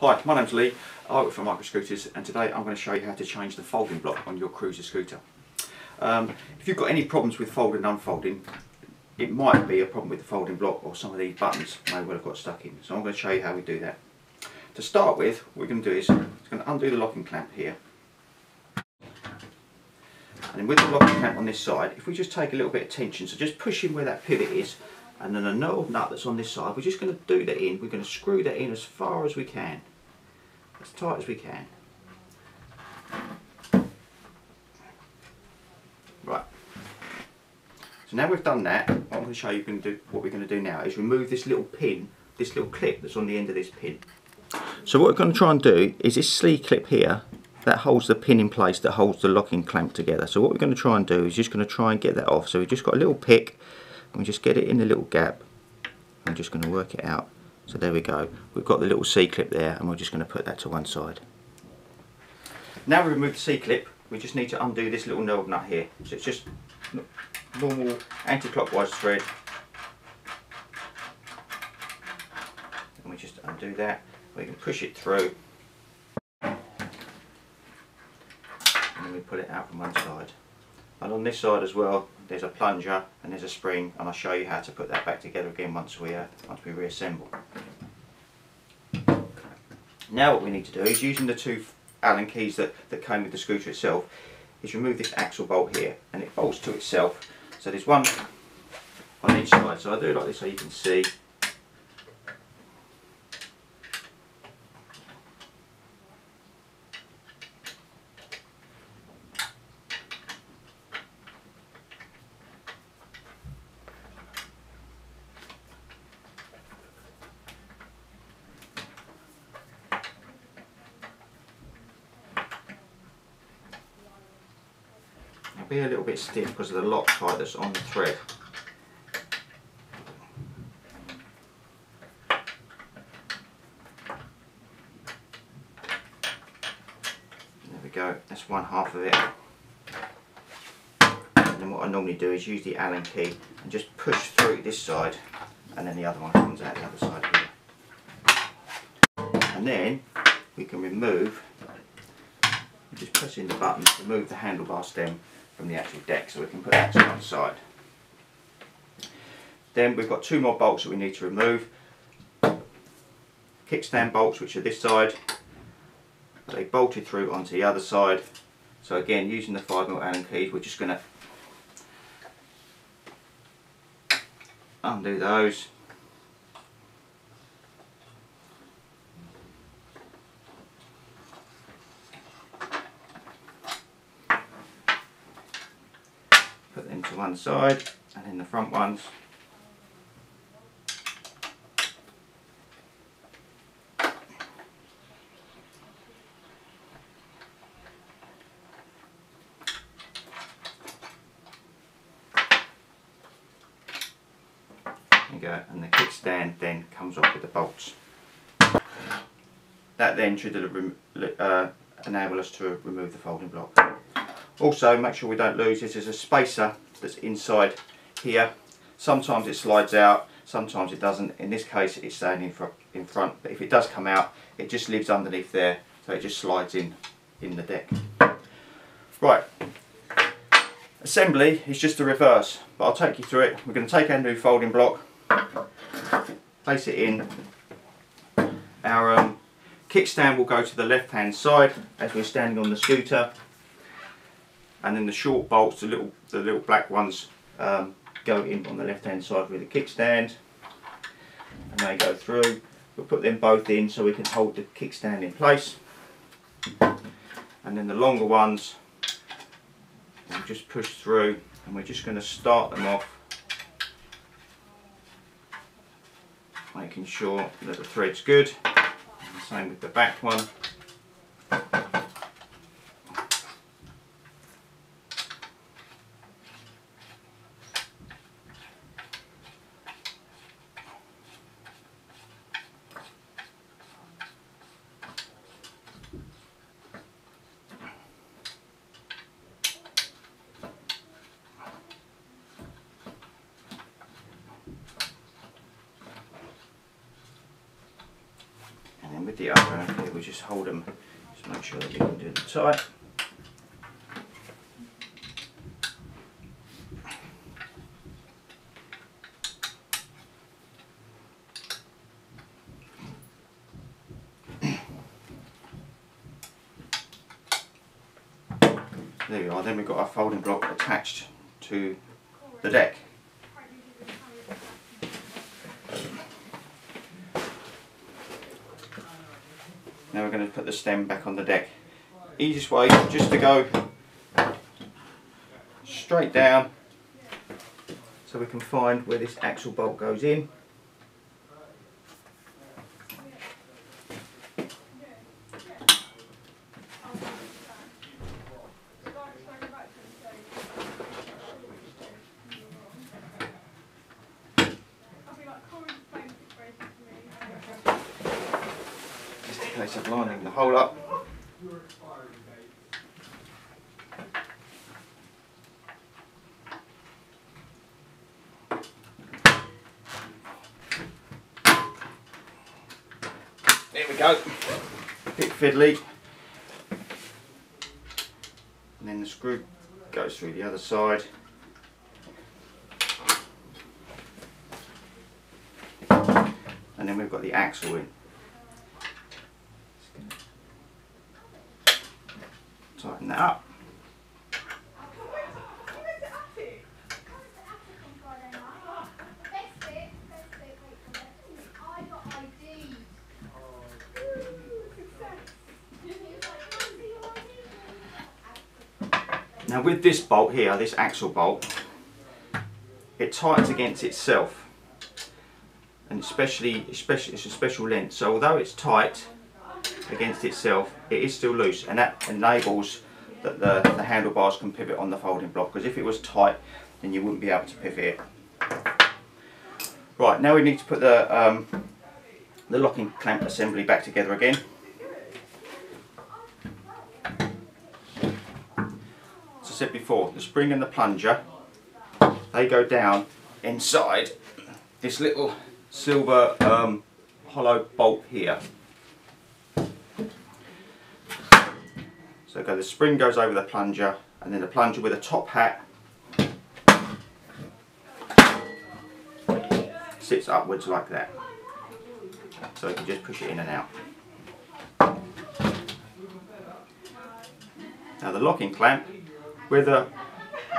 Hi, my name's Lee. I work for Micro Scooters and today I'm going to show you how to change the folding block on your cruiser scooter. Um, if you've got any problems with folding and unfolding, it might be a problem with the folding block or some of these buttons may well have got stuck in. So I'm going to show you how we do that. To start with, what we're going to do is I'm going to undo the locking clamp here. And then with the locking clamp on this side, if we just take a little bit of tension, so just push in where that pivot is, and then a knurled nut that's on this side, we're just going to do that in, we're going to screw that in as far as we can as tight as we can. Right. So now we've done that, what I'm going to show you can do, what we're going to do now is remove this little pin, this little clip that's on the end of this pin. So what we're going to try and do is this sleeve clip here, that holds the pin in place that holds the locking clamp together. So what we're going to try and do is just going to try and get that off. So we've just got a little pick, and we just get it in the little gap. I'm just going to work it out. So there we go. We've got the little C-clip there and we're just going to put that to one side. Now we remove the C-clip, we just need to undo this little knob nut here. So it's just normal anti-clockwise thread. And we just undo that. We can push it through. And then we put it out from one side. And on this side as well, there's a plunger and there's a spring and I'll show you how to put that back together again once we, uh, once we reassemble. Now what we need to do is using the two Allen keys that, that came with the scooter itself is remove this axle bolt here and it bolts to itself. So there's one on each side. So I do it like this so you can see be a little bit stiff because of the Loctite that's on the thread. There we go, that's one half of it. And then what I normally do is use the Allen key and just push through this side and then the other one comes out the other side here. And then we can remove, just press in the button, to remove the handlebar stem from the actual deck so we can put that to one side. Then we've got two more bolts that we need to remove. Kickstand bolts which are this side. They bolted through onto the other side. So again using the 5mm Allen keys we're just going to undo those one side and then the front ones go and the kickstand then comes off with the bolts. That then should uh, enable us to remove the folding block. Also make sure we don't lose this, there's a spacer that's inside here. Sometimes it slides out, sometimes it doesn't. In this case it's staying in, fr in front, but if it does come out, it just lives underneath there, so it just slides in, in the deck. Right, assembly is just the reverse, but I'll take you through it. We're going to take our new folding block, place it in. Our um, kickstand will go to the left hand side as we're standing on the scooter and then the short bolts, the little the little black ones, um, go in on the left hand side with the kickstand, and they go through. We'll put them both in so we can hold the kickstand in place, and then the longer ones we'll just push through, and we're just going to start them off, making sure that the thread's good. same with the back one. The other. Okay, we just hold them, just make sure that we can do them tight. There we are, then we've got our folding block attached to the deck. Now we're going to put the stem back on the deck. Easiest way just to go straight down so we can find where this axle bolt goes in. Case of lining the hole up. There we go. A Bit fiddly. And then the screw goes through the other side. And then we've got the axle in. Tighten that up. Now with this bolt here, this axle bolt, it tightens against itself. And especially, especially it's a special length. So although it's tight against itself, it is still loose and that enables that the, the handlebars can pivot on the folding block because if it was tight then you wouldn't be able to pivot it. Right, now we need to put the, um, the locking clamp assembly back together again. As I said before, the spring and the plunger, they go down inside this little silver um, hollow bolt here. So the spring goes over the plunger and then the plunger with a top hat sits upwards like that. So you can just push it in and out. Now the locking clamp, where the,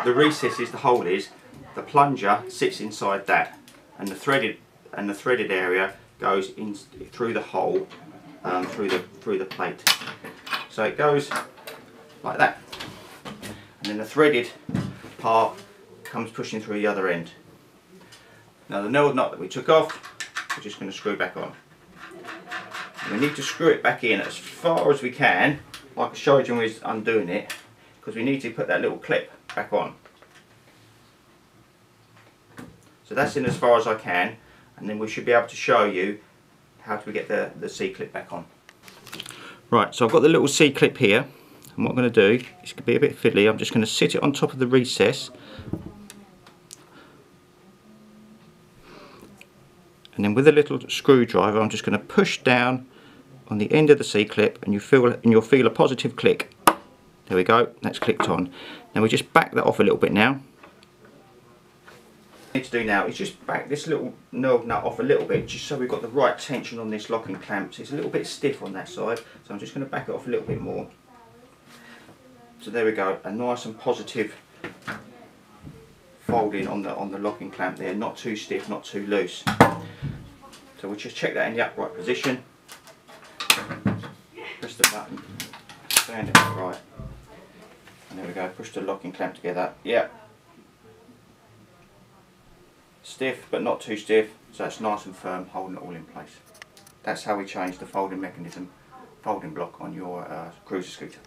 the recess is, the hole is, the plunger sits inside that and the threaded and the threaded area goes in through the hole um, through the through the plate. So it goes like that. And then the threaded part comes pushing through the other end. Now the knurled nut that we took off, we're just going to screw back on. And we need to screw it back in as far as we can, like I showed you when we was undoing it, because we need to put that little clip back on. So that's in as far as I can, and then we should be able to show you how to get the, the C-clip back on. Right, so I've got the little C-clip here, and what I'm going to do, it's going to be a bit fiddly, I'm just going to sit it on top of the recess, and then with a little screwdriver I'm just going to push down on the end of the C-clip and you feel and you'll feel a positive click. There we go, that's clicked on. Now we just back that off a little bit now. What need to do now is just back this little knurled nut off a little bit just so we've got the right tension on this locking clamp. So it's a little bit stiff on that side so I'm just going to back it off a little bit more. So there we go, a nice and positive folding on the on the locking clamp there, not too stiff, not too loose. So we'll just check that in the upright position. Press the button, stand it upright. And there we go, push the locking clamp together. Yep. Stiff but not too stiff, so it's nice and firm, holding it all in place. That's how we change the folding mechanism, folding block on your uh, cruiser scooter.